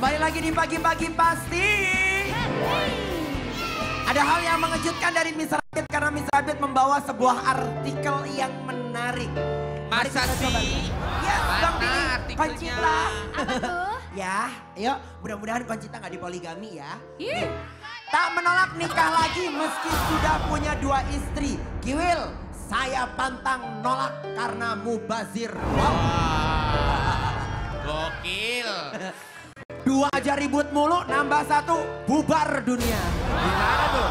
Kembali lagi di pagi-pagi pasti. Ada hal yang mengejutkan dari Miss Rabbit karena Miss Rabbit membawa sebuah artikel yang menarik. Mari Masa sih? Ya, Bang Mana Billy, artikelnya? Koncita. Apa tuh? Ya, ayo mudah-mudahan Koncita nggak dipoligami ya. Tak menolak nikah lagi meski sudah punya dua istri. Kiwil, saya pantang nolak karena mubazir. Wow. Gokil. Dua aja ribut mulu, nambah satu, bubar dunia. Gimana tuh?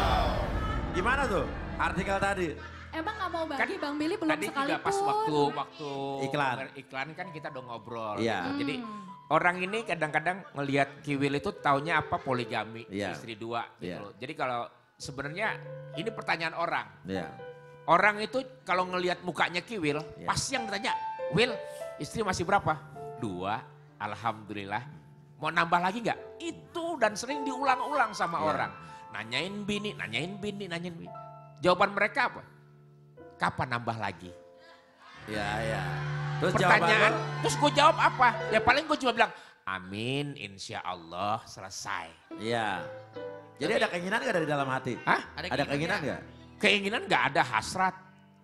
Gimana tuh artikel tadi? emang gak mau bagi Bang Billy belum Tadi sekali juga pas waktu waktu Iklan. iklan kan kita udah ngobrol. Iya. gitu. Jadi Hmm. orang ini kadang-kadang ngelihat Kiwil itu taunya apa poligami, Iya. istri dua gitu. Iya. loh. Jadi kalau sebenarnya ini pertanyaan orang. Iya. Orang itu kalau ngelihat mukanya Kiwil, Iya. pasti yang ditanya, Wil, istri masih berapa? Dua, Alhamdulillah. Mau nambah lagi nggak? Itu dan sering diulang-ulang sama Iya. orang. Nanyain bini, nanyain bini, nanyain bini. Jawaban mereka apa? Kapan nambah lagi? Iya, iya. Terus Pertanyaan, jawaban terus gue jawab apa? Ya paling gue cuma bilang, amin, insya Allah selesai. Iya. Jadi ada keinginan gak dari dalam hati? Hah? Ada keinginan gak? Keinginan nggak ada hasrat.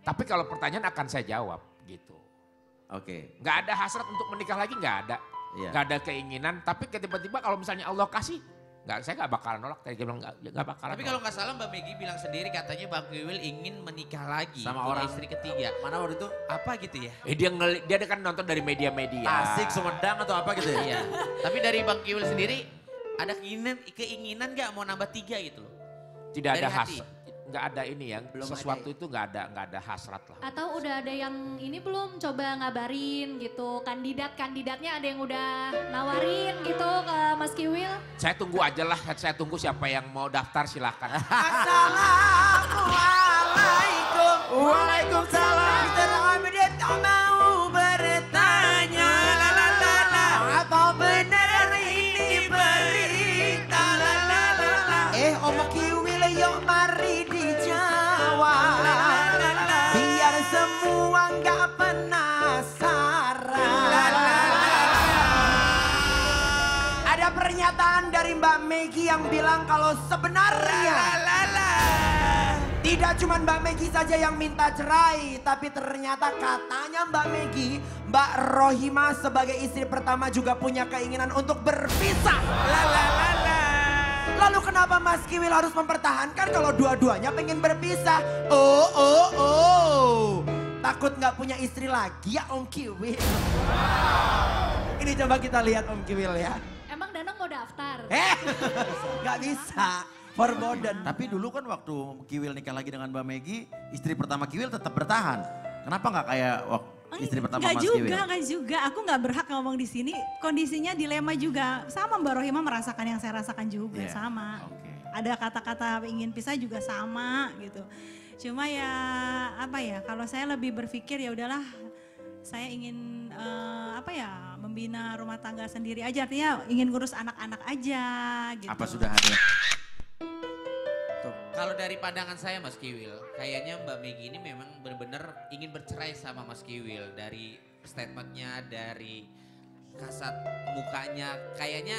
Tapi kalau pertanyaan akan saya jawab gitu. Oke. Nggak ada hasrat untuk menikah lagi nggak ada. Iya. Nggak ada keinginan. Tapi tiba-tiba kalau misalnya Allah kasih, nggak saya nggak bakalan nolak. Tadi dia bilang nggak nggak bakalan. Tapi kalau nggak salah Mbak Megi bilang sendiri katanya Bang Kiwil ingin menikah lagi. Sama orang. istri ketiga. Mana waktu itu? Apa gitu ya? eh, dia ngeli, dia kan nonton dari media-media. Tasik, Sumedang atau apa gitu ya? Iya. Tapi dari Bang Kiwil sendiri ada keinginan keinginan nggak mau nambah tiga gitu loh. Tidak ada Dari hati. hasrat. Nggak ada ini ya. Belum sesuatu ada. itu nggak ada nggak ada hasrat lah. Atau udah ada yang ini belum coba ngabarin gitu. Kandidat-kandidatnya ada yang udah nawarin gitu ke Mas Kiwil. Saya tunggu aja lah. Saya tunggu siapa yang mau daftar silahkan. Assalamualaikum. Waalaikumsalam. Semua nggak penasaran. Ada pernyataan dari Mbak Megi yang bilang kalau sebenarnya tidak cuma Mbak Megi saja yang minta cerai, tapi ternyata katanya Mbak Megi, Mbak Rohima sebagai istri pertama juga punya keinginan untuk berpisah. La, la, la, la. Lalu kenapa Mas Kiwil harus mempertahankan kalau dua-duanya pengen berpisah? Oh, oh, oh. Takut nggak punya istri lagi ya Om Kiwil? Ini coba kita lihat Om Kiwil ya. Emang Danang mau daftar? Eh, nggak bisa. Forbidden. Tapi dulu kan waktu Kiwil nikah lagi dengan Mbak Megi, istri pertama Kiwil tetap bertahan. Kenapa nggak kayak waktu istri pertama Enggak Mas juga, Kiwil? enggak juga. Aku nggak berhak ngomong di sini. Kondisinya dilema juga. Sama Mbak Rohima merasakan yang saya rasakan juga, Iya, sama. oke. Ada kata-kata ingin pisah juga sama gitu. Cuma ya apa ya, kalau saya lebih berpikir ya udahlah saya ingin eh, apa ya membina rumah tangga sendiri aja artinya ingin ngurus anak-anak aja gitu. Apa sudah ada? Kalau dari pandangan saya Mas Kiwil, kayaknya Mbak Megi ini memang benar-benar ingin bercerai sama Mas Kiwil dari statementnya, dari kasat mukanya, kayaknya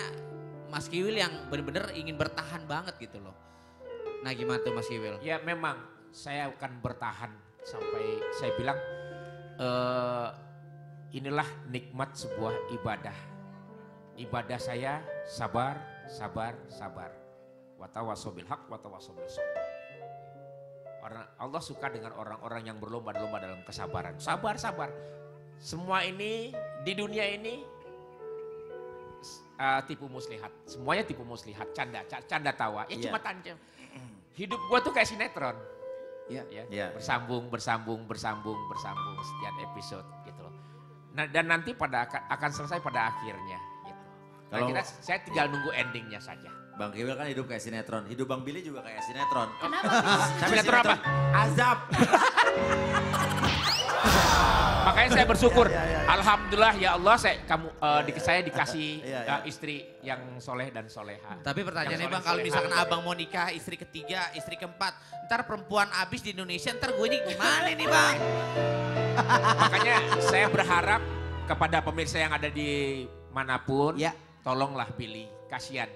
Mas Kiwil yang benar-benar ingin bertahan banget gitu loh. Nah gimana tuh Mas Kiwil? Ya memang saya akan bertahan sampai saya bilang eh inilah nikmat sebuah ibadah. Ibadah saya sabar, sabar, sabar. Watawasobil hak, watawasobil. Orang Allah suka dengan orang-orang yang berlomba-lomba dalam kesabaran. Sabar, sabar. Semua ini di dunia ini eh, tipu muslihat. Semuanya tipu muslihat, canda, ca- canda tawa. Ya Iya. cuma tanda. Hidup gua tuh kayak sinetron. Iya. Ya, Iya. bersambung, bersambung, bersambung, bersambung sekian episode gitu loh. Nah, dan nanti pada akan, akan selesai pada akhirnya gitu. Nah, Kalau- kita, saya tinggal nunggu endingnya saja. Bang Kiwil kan hidup kayak sinetron. Hidup Bang Billy juga kayak sinetron. Kenapa? Tapi sinetron apa? Azab. Makanya saya bersyukur. Iya, iya, iya. Alhamdulillah ya Allah saya kamu eh, di, saya dikasih Iya, iya. eh, istri yang soleh dan soleha. Tapi pertanyaannya bang, kalau misalkan abang mau nikah istri ketiga, istri keempat, ntar perempuan abis di Indonesia, ntar gue ini gimana nih bang? Makanya saya berharap kepada pemirsa yang ada di mana pun. Ya. tolonglah Billy, kasihan.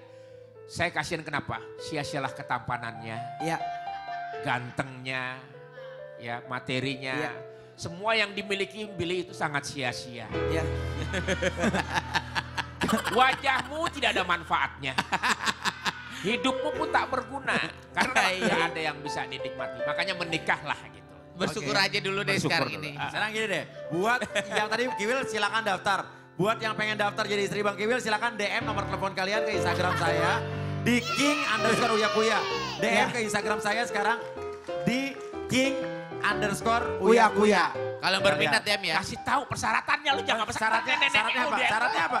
Saya kasihan kenapa? Sia-sialah ketampanannya, Iya. gantengnya, ya materinya. Iya. Semua yang dimiliki Billy itu sangat sia-sia. Iya. Wajahmu tidak ada manfaatnya. Hidupmu pun tak berguna. Karena Iya. tidak ada yang bisa dinikmati. Makanya menikahlah gitu. Bersyukur Oke. aja dulu deh Bersyukur sekarang dulu. ini. Ah. Sekarang gini deh, buat yang tadi Kiwil silakan daftar. Buat yang pengen daftar jadi istri Bang Kiwil silakan DM nomor telepon kalian ke Instagram saya di king underscore uya kuya. DM ke Instagram saya sekarang di king underscore uya kuya. Kalau berminat ya, ya. Kasih tahu persyaratannya lu jangan Syaratnya, syaratnya apa? Syaratnya apa?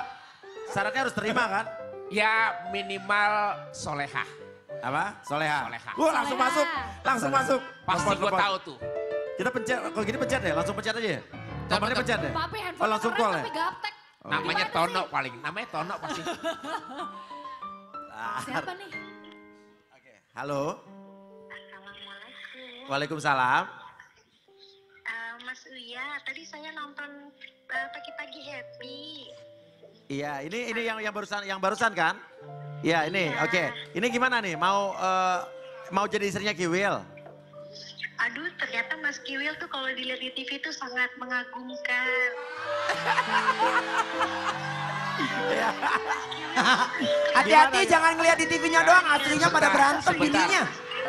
Syaratnya harus terima kan? Ya minimal solehah. Apa? Soleha. Soleha. Wah langsung masuk, langsung masuk. Pasti gue tahu tuh. Kita pencet, kalau gini pencet ya, langsung pencet aja ya. Nomornya pencet ya. Papi Oh handphone langsung keren call ya. tapi gaptek. Namanya Tono paling. Namanya Tono pasti. Siapa nih? Oke, Halo. Assalamualaikum. Waalaikumsalam. Tadi saya nonton eh, pagi-pagi happy. Iya, ini ini yang yang barusan yang barusan kan? Iya, ini. Oke. Ini gimana nih? Mau eh, mau jadi istrinya Kiwil? Aduh, ternyata Mas Kiwil tuh kalau dilihat di TV tuh sangat mengagumkan. Hati-hati jangan ngeliat di TV-nya doang, aslinya pada berantem bininya.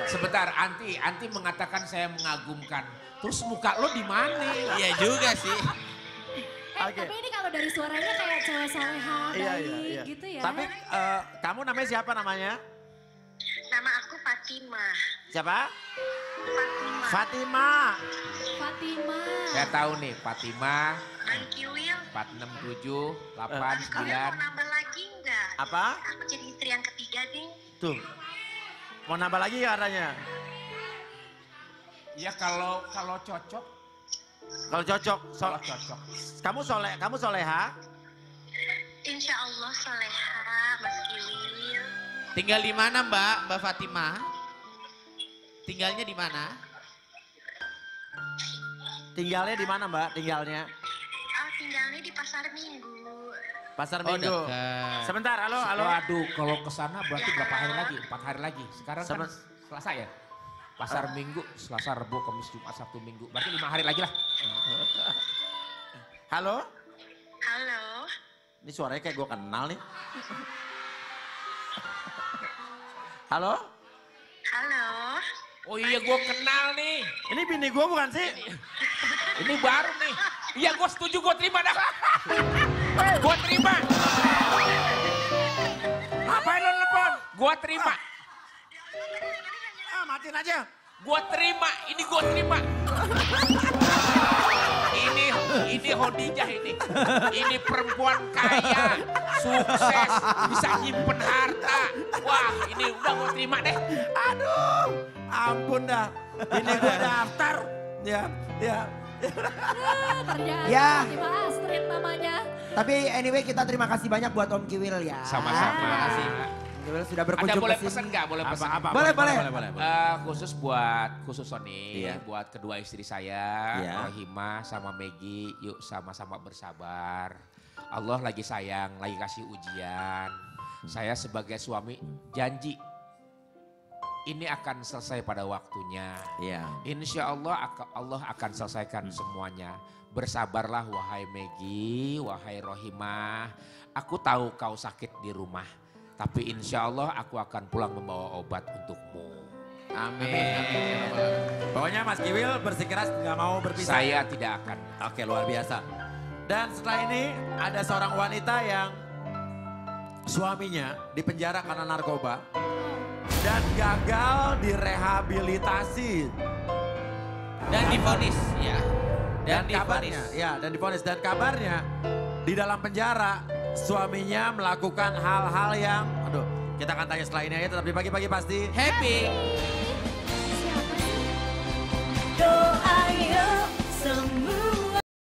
Sebentar, Anti, Anti mengatakan saya mengagumkan. Terus muka lo di mana? Iya juga sih. Eh, Oke. tapi ini kalau dari suaranya kayak cewek soleha, Iya, baik iya, iya. gitu ya. Tapi eh, kamu namanya siapa namanya? Nama aku Fatimah. Siapa? Fatimah. Fatimah. Fatimah. Saya tahu nih, Fatimah Bang Kiwil, 467 Bang Kiwil mau 89. nambah lagi nggak? Apa? Aku jadi istri yang ketiga deh. Tuh. Mau nambah lagi ya katanya? Ya kalau kalau cocok, Kalau cocok, so- kalau cocok. kamu soleh, kamu soleha? Insya Allah soleha, Mas Kiwil. Tinggal di mana Mbak, Mbak Fatimah? Tinggalnya di mana? Tinggalnya di mana Mbak? Tinggalnya? Ah, tinggalnya di Pasar Minggu. Pasar Oh Minggu. dekat. Sebentar, halo, halo. Waduh, kalau ke sana berarti berapa hari lagi? Empat hari lagi. Sekarang kan Seben- Selasa ya? Pasar Minggu, Selasa, Rabu, Kamis, Jumat, Sabtu, Minggu. Berarti lima hari lagi lah. Halo? Halo. Ini suaranya kayak gue kenal nih. Halo? Halo. Oh iya, gue kenal nih. Ini bini gue bukan sih? Ini baru nih. Iya, gue setuju, gue terima dah. gue terima. Ngapain lo nelfon? Gue terima. Ah, matiin aja. Gue terima, ini gue terima. ini ini Hodijah ini. Ini perempuan kaya, sukses, bisa nyimpen harta. Wah, ini udah gue terima deh. Aduh, ampun dah. Ini gue daftar. Ya, ya. Ternyata Ya. Namanya. Tapi anyway kita terima kasih banyak buat Om Kiwil ya. Sama-sama. Terima kasih. Kiwil sudah Ada berkunjung boleh ke pesan sini. nggak? Boleh pesan. Apa, apa? Boleh, boleh. boleh, boleh. Eh, khusus buat khusus Sony, Iya. buat kedua istri saya, Iya. Rohimah sama Megi, yuk sama-sama bersabar. Allah lagi sayang, lagi kasih ujian. Saya sebagai suami janji ini akan selesai pada waktunya. Iya. Insya Allah Allah akan selesaikan semuanya. Bersabarlah wahai Megi, wahai Rohimah. Aku tahu kau sakit di rumah. Tapi insya Allah aku akan pulang membawa obat untukmu. Amin. Pokoknya Mas Kiwil bersikeras nggak mau berpisah. Saya tidak akan. Oke luar biasa. Dan setelah ini ada seorang wanita yang suaminya dipenjara karena narkoba dan gagal direhabilitasi. Dan divonis ya. Dan, Dan, divonis. kabarnya, ya dan divonis dan kabarnya di dalam penjara suaminya melakukan hal-hal yang, aduh kita akan tanya setelah ini aja tetap di pagi-pagi pasti. Happy. Siapa sih? Doa yang